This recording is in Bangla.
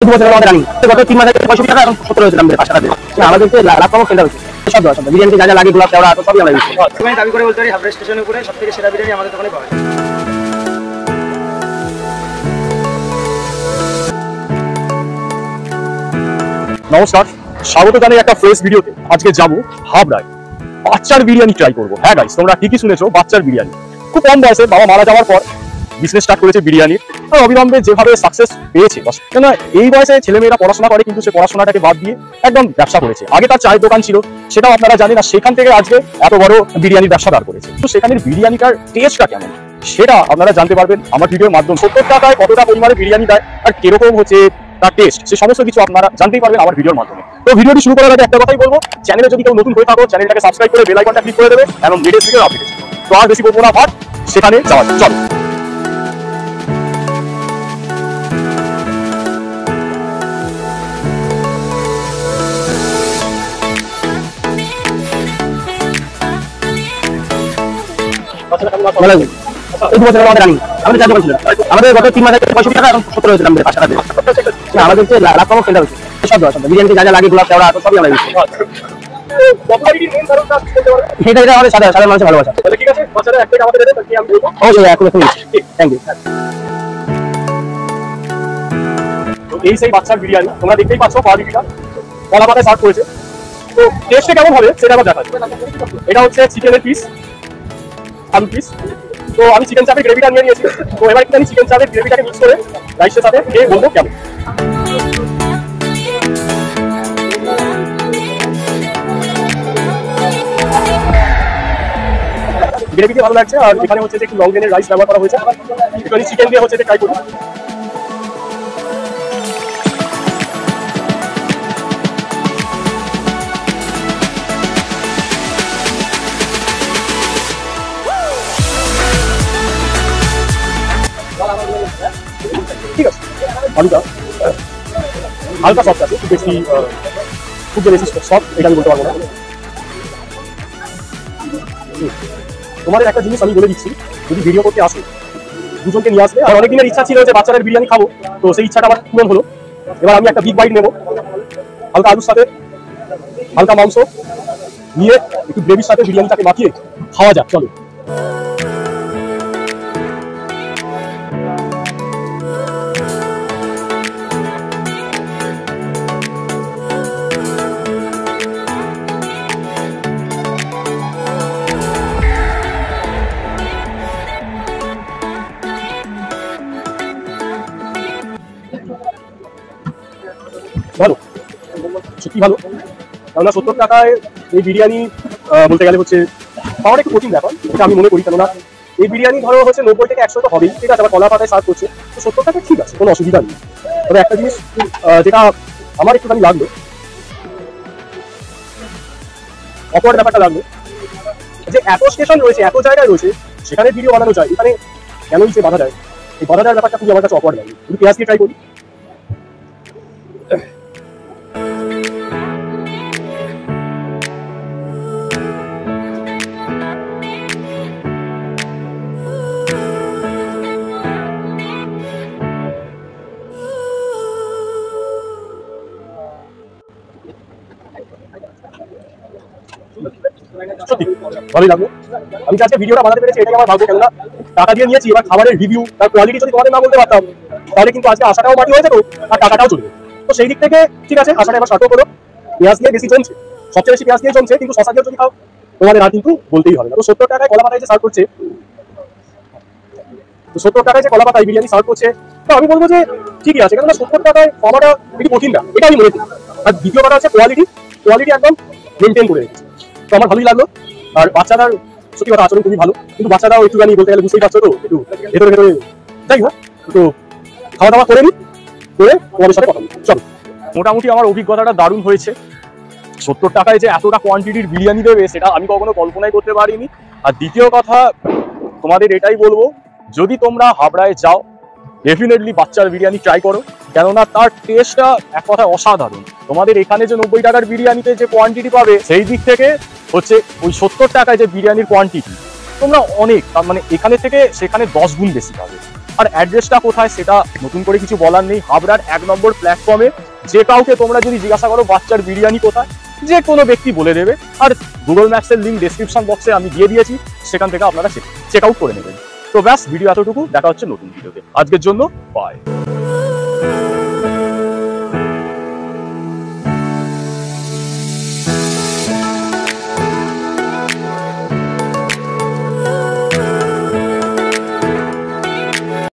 গত তিন মাস আগে পঁয়ষট্টি টাকা এখন সত্তর হয়েছে আমাদের পাঁচশো টাকা আমাদেরকে লাভ কম সেটা হচ্ছে সব দেওয়া সব বিরিয়ানিতে যা যা লাগে গোলাপ চাওড়া সবই আমরা দিচ্ছি। দাবি করে বলতে পারি হাবড়া স্টেশনের উপরে সব থেকে সেরা বিরিয়ানি আমাদের দোকানে পাওয়া নমস্কার। স্বাগত জানাই একটা ফ্রেশ ভিডিওতে। আজকে যাব হাবড়ায়। বাচ্চার বিরিয়ানি ট্রাই করব। হ্যাঁ গাইস তোমরা ঠিকই শুনেছো বাচ্চার বিরিয়ানি। খুব কম বয়সে বাবা মারা যাওয়ার পর বিজনেস স্টার্ট করেছে বিরিয়ানির অবিলম্বে যেভাবে সাকসেস পেয়েছে কেন এই বয়সে ছেলেমেয়েরা পড়াশোনা করে, কিন্তু সে পড়াশোনাটাকে বাদ দিয়ে একদম ব্যবসা করেছে। আগে তার চায়ের দোকান ছিল, সেটাও আপনারা জানেন, আর সেখান থেকে আজকে এত বড় বিরিয়ানির ব্যবসা দাঁড় করেছে। তো সেখানের বিরিয়ানিটার টেস্টটা কেমন? সেটা আপনারা জানতে পারবেন আমার ভিডিওর মাধ্যমে। সত্তর টাকায় কতটা পরিমাণে বিরিয়ানি দেয়, আর কীরকম হচ্ছে তার টেস্ট সে সমস্ত কিছু আপনারা জানতেই পারবেন আমার ভিডিওর মাধ্যমে। তো ভিডিওটি শুরু করার আগে একটা কথাই বলব চ্যানেলে যদি কেউ নতুন হয়ে থাকো চ্যানেলটাকে সাবস্ক্রাইব করে বেল আইকনটা ক্লিক করে দেবে, এবং লেটেস্ট ভিডিও আপডেট তো আর বেশি বলব না ভাট সেখানে যাওয়া চলো। এই দু আমাদের রানিং। আমাদের চার দোকান ছিল আমাদের গত তিন মাস আগে পঁয়ষট্টি টাকা এখন সত্তর আমাদের টাকা আমাদেরকে লাভ কম সেটা সব দেওয়া সব বিরিয়ানিতে যা যা লাগে গোলাপ চাওড়া সবই আমরা দিচ্ছি। সেটা এটা আমাদের সাধারণ সাধারণ মানুষের ভালোবাসা। ঠিক আছে বাচ্চারা এক প্লেট আমাদের দেবে তাহলে আমি বলব অবশ্যই এখন এখন থ্যাংক ইউ এই সেই বাচ্চার বিরিয়ানি তোমরা দেখতেই পাচ্ছ কোয়ালিটিটা কলা পাতায় সার্ভ করেছে। তো টেস্টে কেমন হবে সেটা আবার দেখা এটা হচ্ছে চিকেনের পিস আলু পিস তো আমি চিকেন চাপের গ্রেভিটা নিয়ে নিয়েছি। তো এবার একটু আমি চিকেন চাপের গ্রেভিটাকে মিক্স করে রাইসের সাথে খেয়ে বলব কেমন। গ্রেভিটা ভালো লাগছে, আর এখানে হচ্ছে যে একটু লং গ্রেনের রাইস ব্যবহার করা হয়েছে। চিকেন দিয়ে হচ্ছে ট্রাই করি। ঠিক আছে। আলুটা হালকা সফট আছে খুব বেশি খুব বেশি সফট এটা আমি বলতে পারব না। তোমাদের একটা জিনিস আমি বলে দিচ্ছি, যদি ভিডিও করতে আসো, দুজনকে নিয়ে আসবে, আর অনেকদিনের ইচ্ছা ছিল যে বাচ্চাদের বিরিয়ানি খাব, তো সেই ইচ্ছাটা আমার পূরণ হলো। এবার আমি একটা বিগ বাইট নেব। হালকা আলুর সাথে, হালকা মাংস, নিয়ে একটু গ্রেভির সাথে বিরিয়ানিটাকে মাখিয়ে খাওয়া যাক, চলো। সত্যি ভালো? কেননা সত্তর টাকায় এই বিরিয়ানি বলতে গেলে হচ্ছে পাওয়ার একটু কঠিন ব্যাপার, এটা আমি মনে করি, কেননা এই বিরিয়ানি ধরো হচ্ছে নব্বই থেকে একশো তো হবেই, ঠিক আছে, আবার কলা পাতায় সার্ভ করছে, তো সত্তর টাকা ঠিক আছে, কোনো অসুবিধা নেই। তবে একটা জিনিস যেটা আমার একটুখানি লাগল অপর ব্যাপারটা লাগল, যে এত স্টেশন রয়েছে, এত জায়গায় রয়েছে, সেখানে ভিডিও বানানো যায়, এখানে কেন সে বাধা দেয়? এই বাধা দেওয়ার ব্যাপারটা খুবই আমার কাছে অপর লাগে। তুমি পেঁয়াজ ট্রাই করি। আমি ভিডিওটা বানাতে পেরেছি আমার কেননা টাকা দিয়ে নিয়েছি, এবার খাবারের রিভিউ তার কোয়ালিটি যদি তোমাদের না বলতে পারতাম, তাহলে কিন্তু আজকে আশাটাও মাটি হয়ে যেত, আর টাকাটাও তো সেই দিক থেকে, ঠিক আছে, আশাটা এবার পেঁয়াজ দিয়ে বেশি জমছে, সবচেয়ে বেশি পেঁয়াজ দিয়ে জমছে, কিন্তু শশা দিয়ে যদি খাও, তোমাদের আর কিন্তু বলতেই হবে না। তো সত্তর টাকায় কলা পাতায় যে সার্ভ করছে তো সত্তর টাকায় যে কলা পাতায় বিরিয়ানি সার্ভ করছে তো আমি বলব যে ঠিকই আছে, কেননা সত্তর টাকায় পাওয়াটা একটু কঠিন না এটা আমি মনে করি। আর দ্বিতীয় কথা হচ্ছে কোয়ালিটি কোয়ালিটি একদম মেনটেন করে রেখেছে। তো আমার ভালোই লাগল। আর বাচ্চারার সত্যি কথা আচরণ খুবই ভালো। কিন্তু বাচ্চারাও একটুখানি বলতে গেলে বুঝতেই পারছ তো, একটু ভেতরে ভেতরে। যাই হোক তো খাওয়া দাওয়া করে নি, করে তোমাদের সাথে কথা চলো। মোটামুটি আমার অভিজ্ঞতাটা দারুণ হয়েছে। সত্তর টাকায় যে এতটা কোয়ান্টিটির বিরিয়ানি দেবে, সেটা আমি কখনো কল্পনাই করতে পারিনি। আর দ্বিতীয় কথা, তোমাদের এটাই বলব, যদি তোমরা হাবড়ায় যাও ডেফিনেটলি বাচ্চার বিরিয়ানি ট্রাই করো। কেননা তার টেস্টটা এক কথায় অসাধারণ। তোমাদের এখানে যে নব্বই টাকার বিরিয়ানিতে যে কোয়ান্টিটি পাবে, সেই দিক থেকে হচ্ছে ওই সত্তর টাকায় যে বিরিয়ানির কোয়ান্টিটি তোমরা অনেক, তার মানে এখানে থেকে সেখানে দশ গুণ বেশি পাবে। আর অ্যাড্রেসটা কোথায় সেটা নতুন করে কিছু বলার নেই। হাবড়ার এক নম্বর প্ল্যাটফর্মে যে কাউকে তোমরা যদি জিজ্ঞাসা করো বাচ্চার বিরিয়ানি কোথায়, যে কোনো ব্যক্তি বলে দেবে। আর গুগল ম্যাপসের লিঙ্ক ডিসক্রিপশন বক্সে আমি দিয়ে দিয়েছি, সেখান থেকে আপনারা চেক আউট করে নেবেন। তো ব্যাস ভিডিও এতটুকু, দেখা হচ্ছে নতুন ভিডিওতে আজকের জন্য বাই